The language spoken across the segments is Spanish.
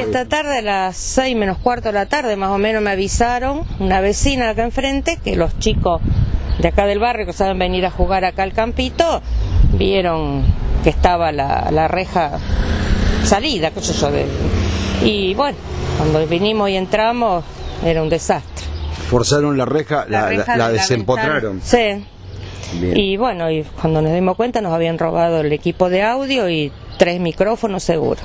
esa tarde, a las seis menos cuarto de la tarde, más o menos me avisaron, una vecina de acá enfrente, que los chicos de acá del barrio que saben venir a jugar acá al campito, vieron que estaba la, la reja salida, qué sé yo, de- y bueno, cuando vinimos y entramos, era un desastre. Forzaron la reja, la, la- reja la de desempotraron. Sí. Bien. Y bueno, y cuando nos dimos cuenta nos habían robado el equipo de audio y tres micrófonos seguro.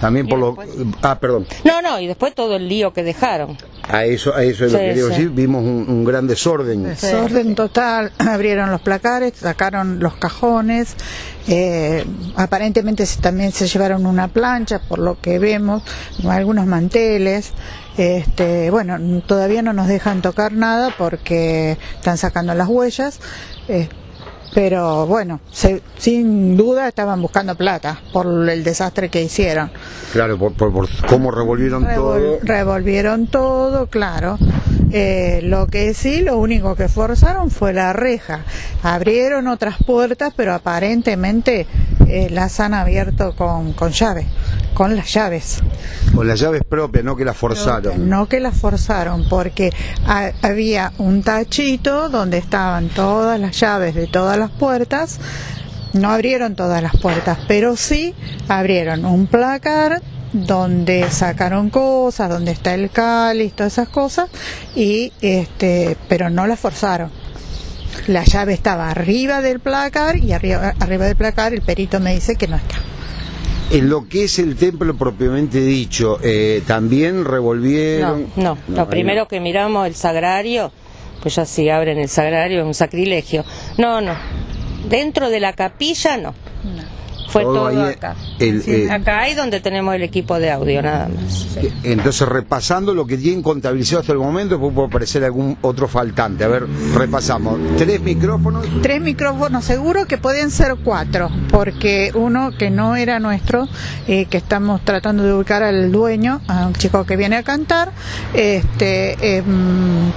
También por lo... Ah, perdón. No, no, y después todo el lío que dejaron. A eso, a eso es lo que quería sí. Vimos un, un gran desorden. Desorden total, abrieron los placares, sacaron los cajones, eh, aparentemente se- también se llevaron una plancha, por lo que vemos, algunos manteles. Este, bueno, todavía no nos dejan tocar nada porque están sacando las huellas. eh, pero bueno, se- sin duda estaban buscando plata por el desastre que hicieron. Claro, por, por- por cómo revolvieron Revol- todo. Revolvieron todo, claro. Eh, lo que sí, lo único que forzaron fue la reja. Abrieron otras puertas, pero aparentemente eh, las han abierto con, con llave, con las llaves. Con las llaves propias, no que las forzaron. No que las forzaron, porque ha- había un tachito donde estaban todas las llaves de todas las puertas. No abrieron todas las puertas, pero sí abrieron un placar donde sacaron cosas, donde está el cáliz, todas esas cosas, y este, pero no las forzaron. La llave estaba arriba del placar y arriba, arriba del placar el perito me dice que no está. En lo que es el templo propiamente dicho, eh, también No, revolvieron. no, ahí lo primero que miramos el sagrario, pues ya si abren el sagrario es un sacrilegio. No, no, dentro de la capilla no. Fue Todo todo, ahí, acá. el- Acá hay donde tenemos el equipo de audio nada más. Entonces, repasando lo que tienen contabilizado hasta el momento, pues puede aparecer algún otro faltante. A ver, repasamos. Tres micrófonos. Tres micrófonos seguro que pueden ser cuatro, porque uno que no era nuestro, eh, que estamos tratando de ubicar al dueño, a un chico que viene a cantar, este, em,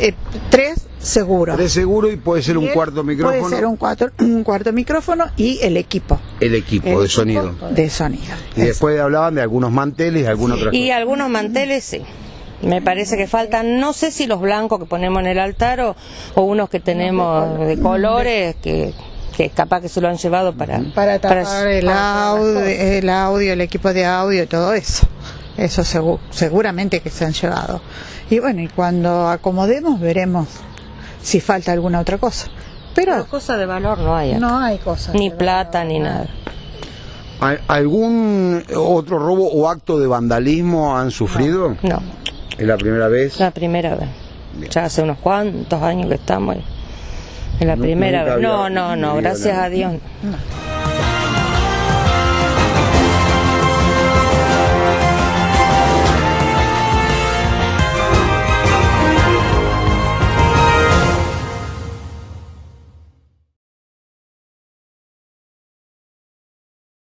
eh, tres seguro. Tres seguro y puede ser Y un cuarto micrófono. Puede ser un, cuatro, un cuarto micrófono y el equipo. El equipo El de equipo sonido. De sonido. Y después hablaban de algunos manteles y alguna otra Y algunos manteles sí. Me parece que faltan, no sé si los blancos que ponemos en el altar o, o unos que tenemos de colores que, que capaz que se lo han llevado para... para tapar el, para- audio, el audio, el equipo de audio y todo eso. Eso segu- seguramente que se han llevado. Y bueno, y cuando acomodemos veremos si falta alguna otra cosa. Pero Pero cosa de valor no hay acá. no hay cosas. Ni plata ni nada. ¿Al- ¿Algún otro robo o acto de vandalismo han sufrido? No, ¿Es la primera vez? la primera vez. Ya hace unos cuantos años que estamos ahí. Es la Nu- primera vez. No, había no, no, gracias a Dios. No.